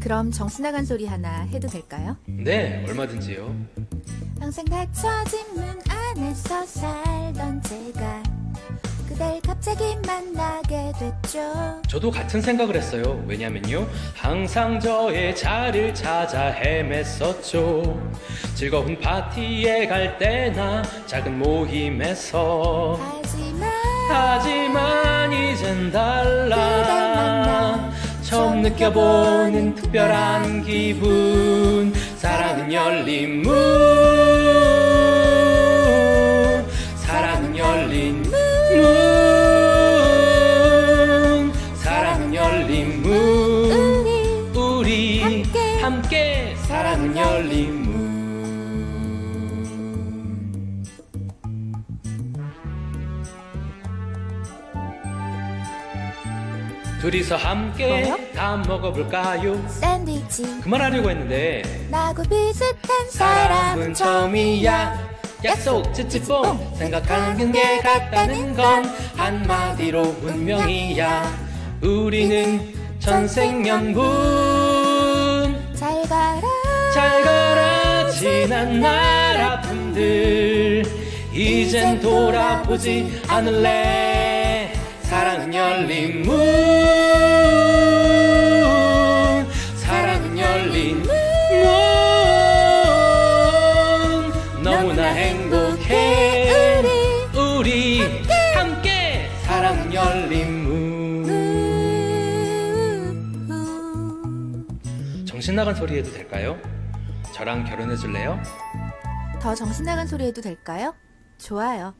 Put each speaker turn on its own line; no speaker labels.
그럼 정신 나간 소리 하나 해도 될까요?
네, 얼마든지요.
항상 닫혀진 문 안에서 살던 제가 그댈 갑자기 만나게 됐죠.
저도 같은 생각을 했어요. 왜냐면요. 항상 저의 자리를 찾아 헤맸었죠. 즐거운 파티에 갈 때나 작은 모임에서.
하지만
하지만 이젠 달라. 느껴보는 특별한 기분. 사랑은 열린 문. 사랑은 열린 문. 사랑은 열린 문.
우리 함께
사랑은 열린 문. 둘이서 함께
뭐요?
다 먹어볼까요?
샌드위치.
그만하려고 했는데.
나고 비슷한
사람은 처음이야. 약속 찌찌뽕 생각하는 게 같다는 건 한마디로 운명이야. 우리는 천생연분.
잘 가라.
잘 가라 지난 날 아픔들. 이젠 돌아보지 않을래. 사랑은 열린 문 문 정신 나간 소리 해도 될까요? 저랑 결혼해 줄래요?
더 정신 나간 소리 해도 될까요? 좋아요.